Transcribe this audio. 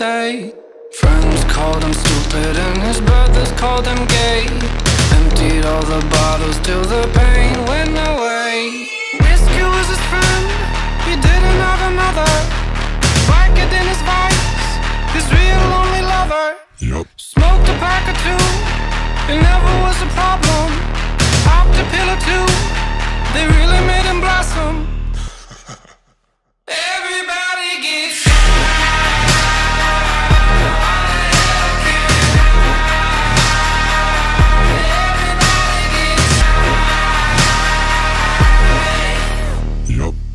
stay. Friends called him stupid and his brothers called him gay. Emptied all the bottles till the pain went away. Whiskey was his friend, he didn't have another. Wicked in his vice, his real lonely lover. Yep. Smoked a pack or two, it never was a problem.